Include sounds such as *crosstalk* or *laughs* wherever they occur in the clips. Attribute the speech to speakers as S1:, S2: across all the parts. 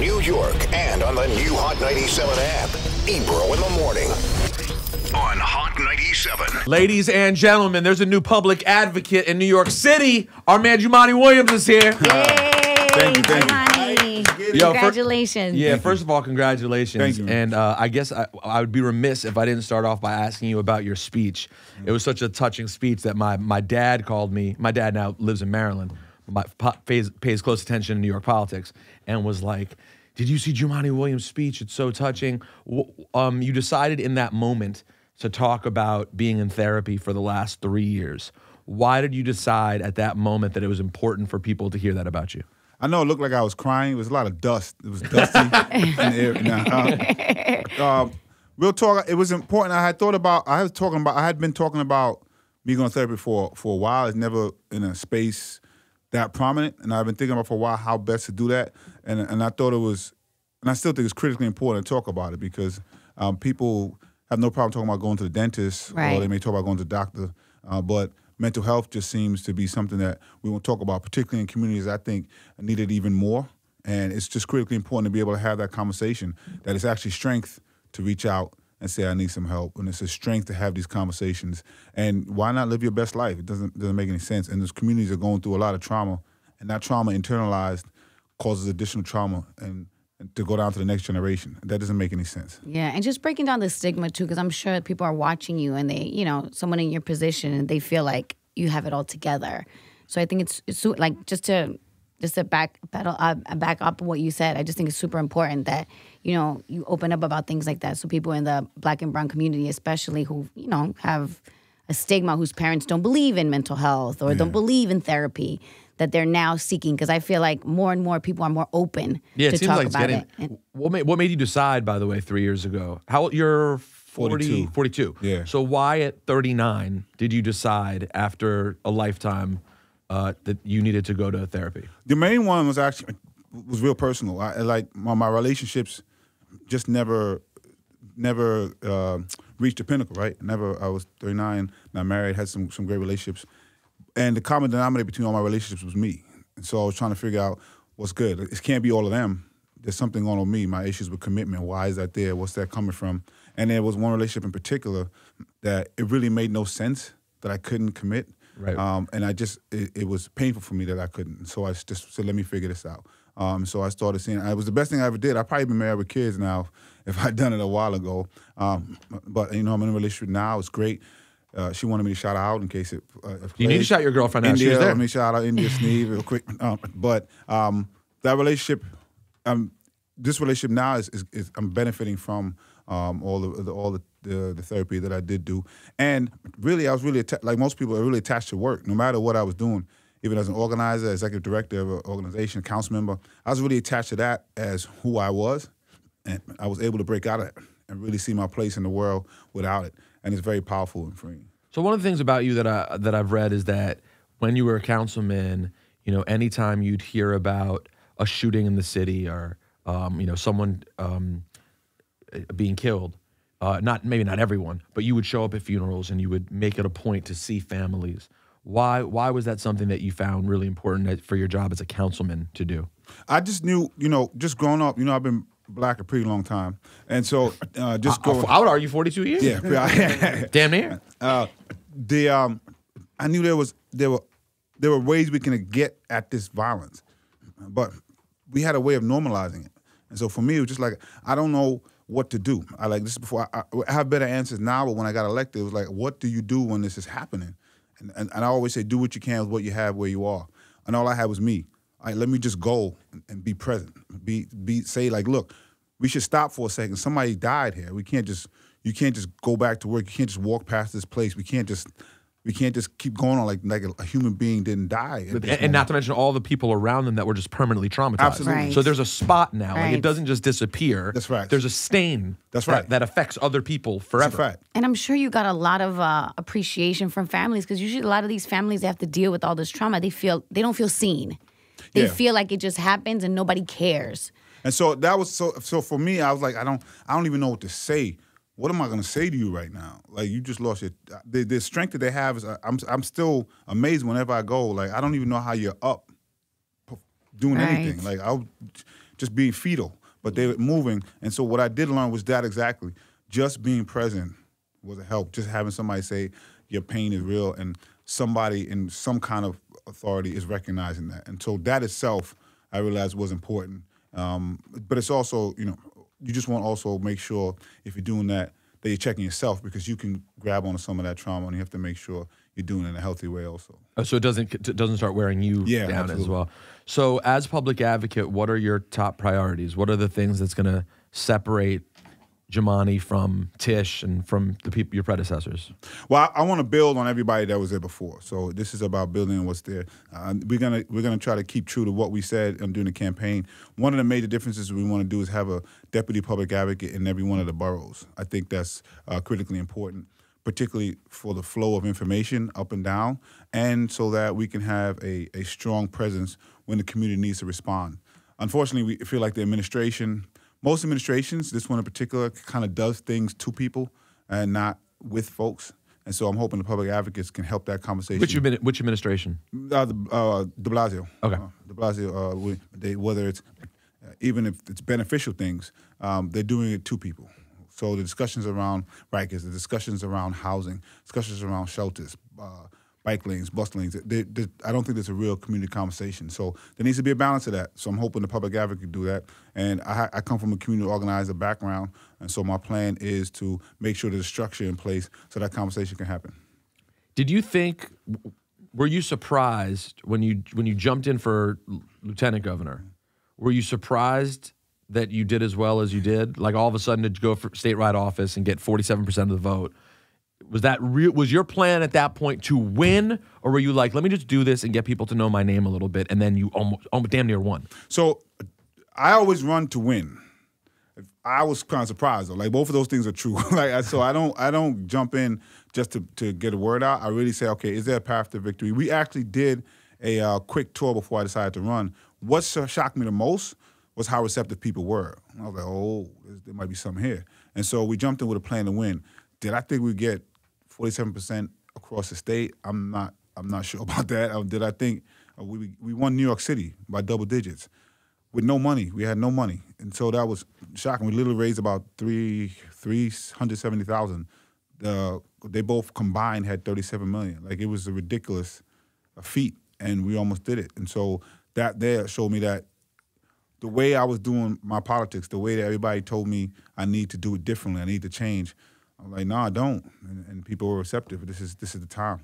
S1: New York and on the new Hot 97 app. Ebro in the morning on Hot 97.
S2: Ladies and gentlemen, there's a new public advocate in New York City. Our man Jumaane Williams is here. *laughs*
S3: Yay!
S4: Thank you, thank you.
S2: Yo, fir-
S3: Congratulations.
S2: Yeah, first of all, congratulations.
S4: Thank you.
S2: And uh, I guess I, I would be remiss if I didn't start off by asking you about your speech. It was such a touching speech that my, my dad called me. My dad now lives in Maryland, but po- pays, pays close attention to New York politics, and was like, Did you see Jumaane Williams' speech? It's so touching. Um, you decided in that moment to talk about being in therapy for the last three years. Why did you decide at that moment that it was important for people to hear that about you?
S4: I know it looked like I was crying. It was a lot of dust. It was dusty *laughs* in the air. Nah, uh, uh, real talk. It was important. I had thought about. I was talking about. I had been talking about me going to therapy for for a while. It's never in a space that prominent, and I've been thinking about for a while how best to do that. And and I thought it was, and I still think it's critically important to talk about it because um, people have no problem talking about going to the dentist,
S3: Right.
S4: or they may talk about going to the doctor, uh, but mental health just seems to be something that we won't talk about, particularly in communities I think need it even more. And it's just critically important to be able to have that conversation. That it's actually strength to reach out and say I need some help, and it's a strength to have these conversations. And why not live your best life? It doesn't doesn't make any sense. And those communities are going through a lot of trauma, and that trauma internalized causes additional trauma and. To go down to the next generation, that doesn't make any sense.
S3: Yeah, and just breaking down the stigma too, because I'm sure people are watching you and they, you know, someone in your position and they feel like you have it all together. So I think it's, it's like just to just to back battle, uh, back up what you said. I just think it's super important that you know you open up about things like that, so people in the Black and Brown community, especially who you know have a stigma, whose parents don't believe in mental health or don't believe in therapy, that they're now seeking. Because I feel like more and more people are more open
S2: Yeah, it
S3: to
S2: seems
S3: talk
S2: like
S3: about
S2: getting.
S3: it. And-
S2: what made what made you decide, by the way, three years ago? How you're 40,
S4: 42.
S2: 42.
S4: Yeah.
S2: So why at 39 did you decide after a lifetime uh, that you needed to go to therapy?
S4: The main one was actually was real personal. I I like my, my relationships just never never uh, reached a pinnacle. Right? Never. I was 39, not married, had some some great relationships, and the common denominator between all my relationships was me. And so I was trying to figure out what's good. It can't be all of them. There's something going on with me. My issues with commitment. Why is that there? What's that coming from? And there was one relationship in particular that it really made no sense that I couldn't commit.
S2: Right.
S4: Um, and I just it, it was painful for me that I couldn't. So I just said, let me figure this out. Um, so I started seeing. It was the best thing I ever did. I probably been married with kids now *laughs* if I'd done it a while ago. Um, but you know, I'm in a relationship now. It's great. Uh, she wanted me to shout her out in case it. Uh, if
S2: You need to shout your girlfriend out. She
S4: India,
S2: was there.
S4: Let me shout out India *laughs* Sneeve real quick. Um, but um, that relationship, um, this relationship now is, is, is I'm benefiting from um, all the, the all the, the the therapy that I did do, and really I was really like most people are really attached to work. No matter what I was doing, even as an organizer, executive director of an organization, council member, I was really attached to that as who I was, and I was able to break out of it and really see my place in the world without it, and it's very powerful and freeing.
S2: So one of the things about you that I that I've read is that when you were a councilman, you know, anytime you'd hear about a shooting in the city or um, you know someone um, being killed, uh, not maybe not everyone, but you would show up at funerals and you would make it a point to see families. Why why was that something that you found really important for your job as a councilman to do?
S4: I just knew, you know, just growing up, you know, I've been black a pretty long time, and so uh, just
S2: I,
S4: going,
S2: I would argue 42 years.
S4: yeah, *laughs*
S2: Damn near.
S4: uh, the um, I knew there was there were there were ways we can get at this violence, but we had a way of normalizing it, and so for me, it was just like I don't know what to do. I like this before I, I have better answers now, but when I got elected, it was like, what do you do when this is happening? And, and, and I always say, do what you can with what you have where you are. And all I had was me. All right, let me just go and, and be present. Be be say like, look, we should stop for a second. Somebody died here. We can't just you can't just go back to work. You can't just walk past this place. We can't just we can't just keep going on like like a, a human being didn't die.
S2: And, and not to mention all the people around them that were just permanently traumatized.
S4: Absolutely.
S3: Right.
S2: So there's a spot now. Like it doesn't just disappear.
S4: That's right.
S2: There's a stain.
S4: That's
S2: that-
S4: right.
S2: That, affects other people
S4: It's a
S2: forever.
S4: fact.
S3: And I'm sure you got a lot of uh, appreciation from families because usually a lot of these families they have to deal with all this trauma. They feel they don't feel seen. They
S4: Yeah.
S3: feel like it just happens and nobody cares.
S4: And so that was so. So for me, I was like, I don't, I don't even know what to say. What am I going to say to you right now? Like you just lost your the, the strength that they have is. I'm I'm still amazed whenever I go. Like I don't even know how you're up, doing
S3: Right.
S4: anything. Like I was just being fetal, but they were moving. And so what I did learn was that exactly. Just being present was a help. Just having somebody say your pain is real and somebody in some kind of authority is recognizing that. And so that itself, I realized was important. Um, but it's also, you know, you just want to also make sure if you're doing that, that you're checking yourself because you can grab onto some of that trauma and you have to make sure you're doing it in a healthy way also.
S2: Uh, So it doesn't it doesn't start wearing you
S4: Yeah,
S2: down as well. So as public advocate, what are your top priorities? What are the things that's going to separate Jumaane from Tish and from the people your predecessors?
S4: Well, I, I want to build on everybody that was there before. So this is about building on what's there. Uh, we're gonna we're gonna try to keep true to what we said um, during the campaign. One of the major differences we want to do is have a deputy public advocate in every one of the boroughs. I think that's uh, critically important, particularly for the flow of information up and down, and so that we can have a, a strong presence when the community needs to respond. Unfortunately, we feel like the administration, most administrations, this one in particular, kind of does things to people and not with folks. And so I'm hoping the public advocates can help that conversation.
S2: Which which administration?
S4: Uh, the, uh, De Blasio.
S2: Okay.
S4: Uh, De Blasio. Uh, we, they, whether it's uh, even if it's beneficial things, um, they're doing it to people. So the discussions around Rikers, the discussions around housing, discussions around shelters, uh, bike lanes, bus lanes. They, they, I don't think there's a real community conversation. So there needs to be a balance of that. So I'm hoping the public advocate do that. And I, I come from a community organizer background, and so my plan is to make sure there's structure in place so that conversation can happen.
S2: Did you think were you surprised when you when you jumped in for lieutenant governor? Were you surprised that you did as well as you did? Like all of a sudden to go for statewide office and get 47% of the vote. Was that real was your plan at that point to win or were you like let me just do this and get people to know my name a little bit and then you almost, almost damn near won?
S4: So I always run to win. I was kind of surprised though. Like both of those things are true. *laughs* like so, I don't I don't jump in just to to get a word out. I really say, okay, is there a path to victory? We actually did a uh, quick tour before I decided to run. What shocked me the most was how receptive people were. I was like, oh, there might be something here. And so we jumped in with a plan to win. Did I think we'd get 47% across the state? I'm not. I'm not *laughs* sure about that. Uh, did I think uh, we we won New York City by double digits? with no money. We had no money, and so that was shocking. We literally raised about three three hundred seventy thousand. They both combined had thirty seven million. Like it was a ridiculous uh, feat, and we almost did it. And so that there showed me that the way I was doing my politics, the way that everybody told me I need to do it differently, I need to change. I'm like, no, I don't, and, and people were receptive. This is this is the time.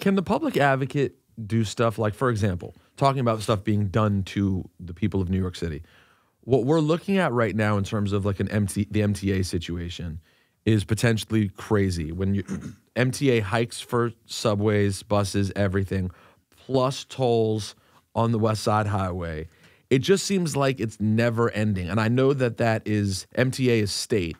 S2: Can the public advocate do stuff like, for example, talking about stuff being done to the people of New York City? What we're looking at right now in terms of like an MT, the MTA situation is potentially crazy. When you *clears throat* MTA hikes for subways, buses, everything, plus tolls on the West Side Highway, it just seems like it's never ending. And I know that that is MTA is state,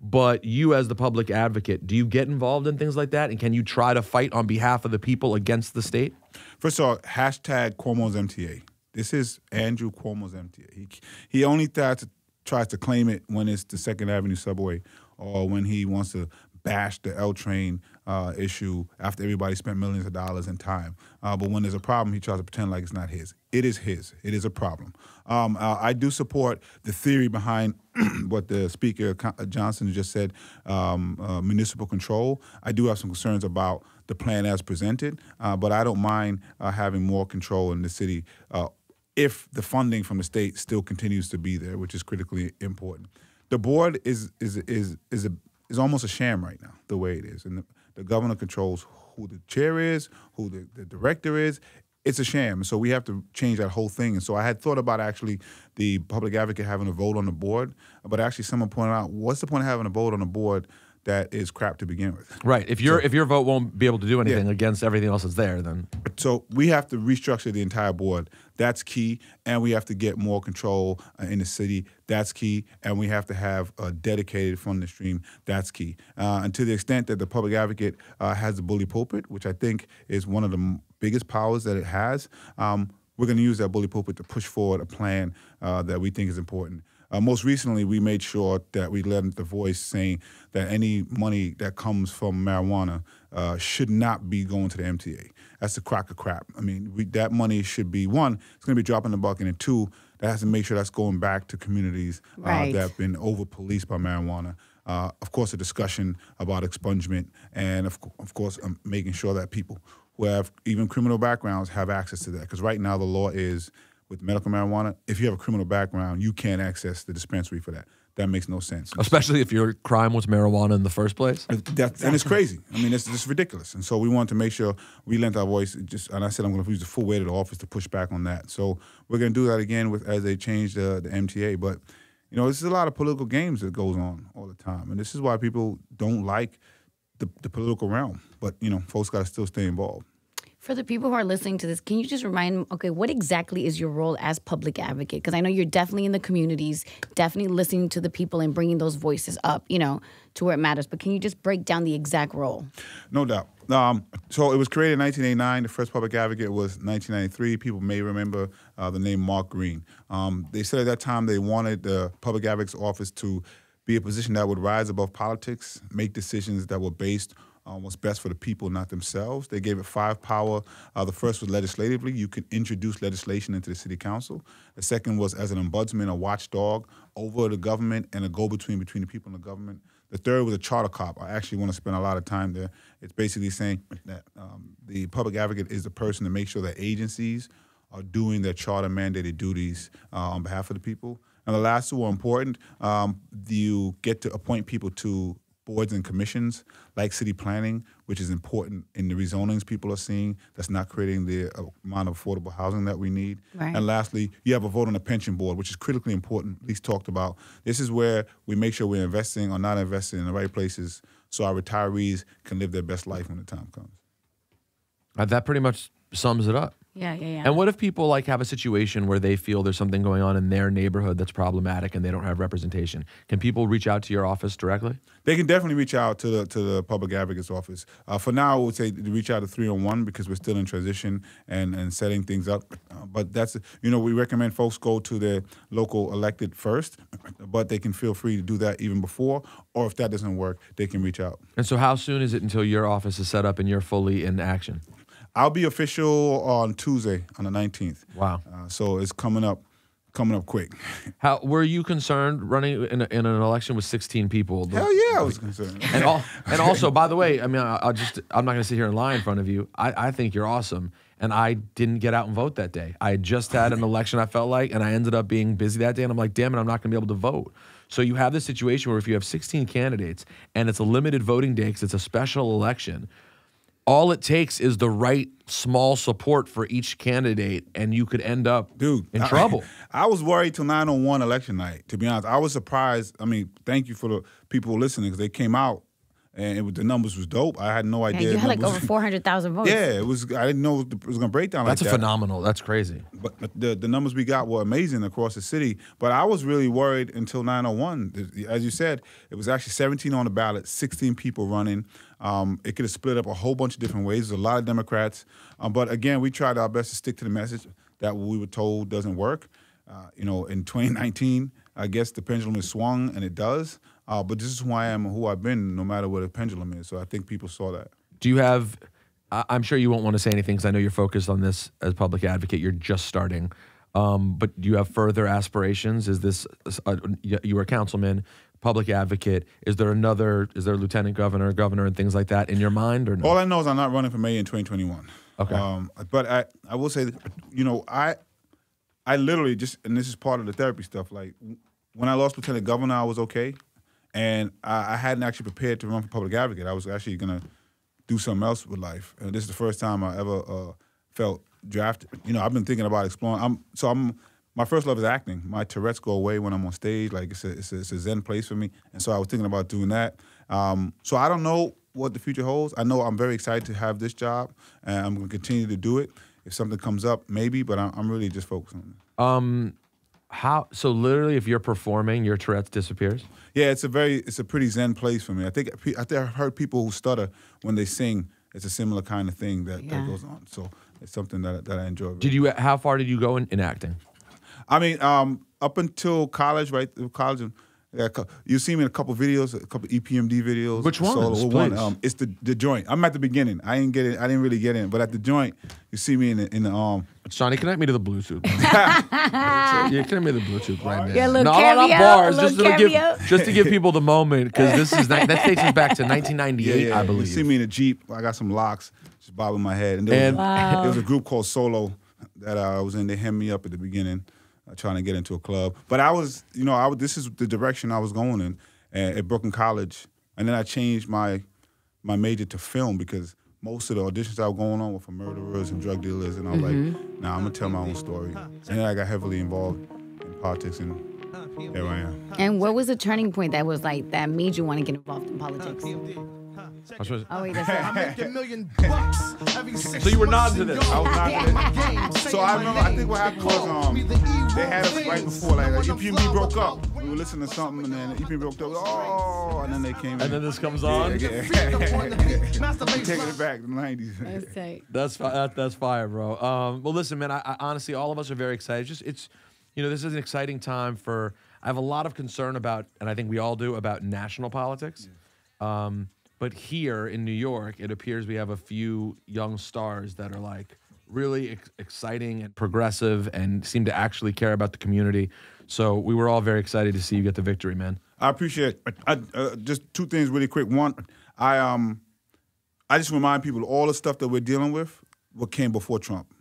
S2: but you, as the public advocate, do you get involved in things like that? And can you try to fight on behalf of the people against the state?
S4: First of all, hashtag Cuomo's MTA. This is Andrew Cuomo's MTA. He he only tries to, tries to claim it when it's the Second Avenue subway or when he wants to bash the L train uh, issue after everybody spent millions of dollars in time. Uh, but when there's a problem, he tries to pretend like it's not his. It is his. It is a problem. Um, uh, I do support the theory behind *clears throat* what the Speaker Johnson just said, um, uh, municipal control. I do have some concerns about the plan as presented, uh, but I don't mind uh, having more control in the city uh, if the funding from the state still continues to be there, which is critically important. The board is is is is a is almost a sham right now, the way it is, and the, the governor controls who the chair is, who the, the director is. It's a sham, so we have to change that whole thing. And so I had thought about actually the public advocate having a vote on the board, but actually someone pointed out, what's the point of having a vote on a board that is crap to begin with?
S2: Right. If your if your vote won't be able to do anything against everything else that's there, then
S4: So we have to restructure the entire board. That's key, and we have to get more control uh, in the city. That's key, and we have to have a dedicated funding stream. That's key. Uh, and to the extent that the public advocate uh, has the bully pulpit, which I think is one of the m- biggest powers that it has, um, we're going to use that bully pulpit to push forward a plan uh, that we think is important. Uh, most recently, we made sure that we lent the voice saying that any money that comes from marijuana uh, should not be going to the MTA. That's a crock of crap. I mean, we, that money should be one, it's going to be dropping the bucket, and two, that has to make sure that's going back to communities uh,
S3: Right.
S4: that have been over policed by marijuana. Uh, of course, a discussion about expungement, and of, of course, um, making sure that people who have even criminal backgrounds have access to that. Because right now, the law is with medical marijuana, if you have a criminal background, you can't access the dispensary for that. That makes no sense.
S2: Especially if your crime was marijuana in the first place.
S4: That, and it's crazy. I mean, it's just ridiculous. And so we wanted to make sure we lent our voice. Just and I said I'm going to use the full weight of the office to push back on that. So we're going to do that again with as they change the, the MTA. But you know, this is a lot of political games that goes on all the time, and this is why people don't like the, the political realm. But you know, folks got to still stay involved.
S3: For the people who are listening to this, can you just remind okay, what exactly is your role as public advocate? Because I know you're definitely in the communities, definitely listening to the people and bringing those voices up, you know, to where it matters. But can you just break down the exact role?
S4: No doubt. Um, so it was created in 1989. The first public advocate was 1993. People may remember uh, the name Mark Green. Um, they said at that time they wanted the public advocate's office to be a position that would rise above politics, make decisions that were based what's best for the people, not themselves. They gave it five power. Uh, the first was legislatively. You could introduce legislation into the city council. The second was as an ombudsman, a watchdog over the government and a go-between between the people and the government. The third was a charter cop. I actually want to spend a lot of time there. It's basically saying that um, the public advocate is the person to make sure that agencies are doing their charter mandated duties uh, on behalf of the people. And the last two are important. Um, you get to appoint people to boards and commissions like city planning, which is important in the rezonings people are seeing that's not creating the uh, amount of affordable housing that we need.
S3: Right.
S4: And lastly, you have a vote on the pension board, which is critically important, at least talked about. This is where we make sure we're investing or not investing in the right places so our retirees can live their best life when the time comes.
S2: Uh, that pretty much sums it up.
S3: Yeah, yeah, yeah.
S2: And what if people like have a situation where they feel there's something going on in their neighborhood that's problematic and they don't have representation? Can people reach out to your office directly?
S4: They can definitely reach out to the to the public advocate's office. Uh, for now, I would say to reach out to three on one because we're still in transition and, and setting things up. Uh, but that's you know we recommend folks go to their local elected first, but they can feel free to do that even before. Or if that doesn't work, they can reach out.
S2: And so, how soon is it until your office is set up and you're fully in action?
S4: I'll be official on Tuesday on the nineteenth.
S2: Wow.
S4: Uh, so it's coming up, coming up quick. *laughs*
S2: How were you concerned running in, a, in an election with 16 people? The-
S4: Hell yeah, I was concerned. *laughs*
S2: and all, *laughs* and also, by the way, I mean, I, I'll just I'm not going to sit here and lie in front of you. I, I think you're awesome, and I didn't get out and vote that day. I had just had an election. I felt like, and I ended up being busy that day, and I'm like, damn it, I'm not going to be able to vote. So you have this situation where if you have 16 candidates and it's a limited voting day because it's a special election, all it takes is the right small support for each candidate, and you could end up
S4: dude
S2: in
S4: I-
S2: trouble. *laughs*
S4: I, was worried till nine on one election night. To be honest, I was surprised. I mean, thank you for the people listening because they came out and it was, the numbers was dope. I had no
S3: Yeah,
S4: idea.
S3: you had like over 400,000 votes.
S4: Yeah, it was. I didn't know it was going to break down
S2: That's a
S4: like that.
S2: phenomenal. That's crazy.
S4: But the the numbers we got were amazing across the city. But I was really worried until 901. As you said, it was actually 17 on the ballot, 16 people running. Um, it could have split up a whole bunch of different ways. There's a lot of Democrats. Um, but again, we tried our best to stick to the message that we were told doesn't work. Uh, you know, in 2019, I guess the pendulum is swung, and it does. Uh, but this is who I am and who I've been, no matter what the pendulum is. So I think people saw that.
S2: Do you have? I- I'm sure you won't want to say anything because I know you're focused on this as public advocate. You're just starting, um, but do you have further aspirations? Is this uh, you were a councilman, public advocate? Is there another? Is there a lieutenant governor, governor, and things like that in your mind or no?
S4: All I know is I'm not running for mayor in 2021.
S2: Okay.
S4: Um, but I, I will say, that, you know, I, I literally just, and this is part of the therapy stuff. Like when I lost lieutenant governor, I was okay, and I, I hadn't actually prepared to run for public advocate. I was actually gonna do something else with life, and this is the first time I ever uh, felt drafted. You know, I've been thinking about exploring. I'm so I'm. My first love is acting. My Tourette's go away when I'm on stage. Like it's a, it's a, it's a zen place for me, and so I was thinking about doing that. Um, so I don't know what the future holds. I know I'm very excited to have this job, and I'm going to continue to do it. If something comes up, maybe, but I'm, I'm really just focused on it.
S2: Um, how? So literally, if you're performing, your Tourette's disappears.
S4: Yeah, it's a very, it's a pretty zen place for me. I think, I think I've heard people who stutter when they sing. It's a similar kind of thing that,
S3: Yeah.
S4: that goes on. So it's something that that I enjoy.
S2: Did you? How far did you go in, in acting?
S4: I mean, um, up until college, right? College, and yeah, cou- you see me in a couple videos, a couple EPMD videos.
S2: Which
S4: solo-
S2: ones,
S4: one,
S2: please?
S4: um, it's the the joint. I'm at the beginning. I didn't get it. I didn't really get in, but at the joint, you see me in the, in the um.
S2: Johnny, connect me to the Bluetooth. man. *laughs* yeah, connect me to the Bluetooth right now.
S3: Yeah, a little
S2: no, no, not
S3: cameo,
S2: bars, just
S3: little
S2: to give just to give *laughs* people the moment because this is that takes us back to 1998,
S4: Yeah, yeah.
S2: I believe.
S4: You see me in a jeep. I got some locks, just bobbing my head. And there,
S2: And-
S4: was,
S3: Wow.
S4: there was a group called Solo that uh, I was in. They hemmed me up at the beginning, uh, trying to get into a club. But I was, you know, I this is the direction I was going in uh, at Brooklyn College. And then I changed my my major to film because most of the auditions I was going on were for murderers and drug dealers. And I was
S3: Mm-hmm.
S4: like, nah, I'm gonna tell my own story. And then I got heavily involved in politics, and here I am.
S3: And what was the turning point that was like that made you want to get involved in politics?
S2: I was-
S3: Oh wait, that's it.
S5: Make a *laughs* million bucks every six
S2: So you were nodding to
S5: and
S2: this.
S4: I was nodding to
S5: Game,
S4: So I remember, I
S5: name.
S4: think what happened was um, they had us right before, like, like EPMD broke up. We were listening to something, and then EPMD broke up. Oh, and then they came in.
S2: and then this comes on.
S4: yeah, *laughs* taking it back to the nineties.
S3: That's tight.
S2: That's fi- that, that's fire, bro. Um, well, listen, man. I, I honestly, all of us are very excited. It's Just it's, you know, this is an exciting time for. I have a lot of concern about, and I think we all do about national politics. Um, but here in New York, it appears we have a few young stars that are like really ex- exciting and progressive and seem to actually care about the community. So we were all very excited to see you get the victory, man.
S4: I appreciate. I, uh, just two things really quick. One, I um, I just remind people all the stuff that we're dealing with, what came before Trump,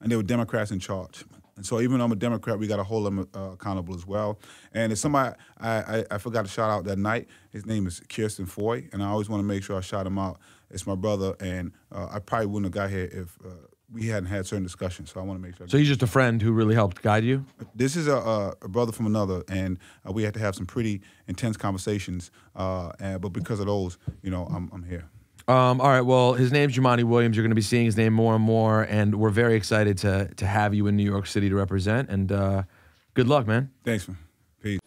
S4: and there were Democrats in charge. And so even though I'm a Democrat, we got to hold them uh, accountable as well. And if somebody I, I, I forgot to shout out that night, his name is Kirsten Foy, and I always want to make sure I shout him out. It's my brother, and uh, I probably wouldn't have got here if uh, we hadn't had certain discussions. So I want to make sure.
S2: So he's just a friend who really helped guide you.
S4: this is a, a, a brother from another, and uh, we had to have some pretty intense conversations. Uh, and, but because of those, you know, I'm, I'm here.
S2: Um, all right. Well, his name's Jumaane Williams. You're going to be seeing his name more and more, and we're very excited to to have you in New York City to represent. And uh, good luck, man.
S4: Thanks, man. Peace.